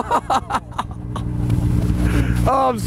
oh, I'm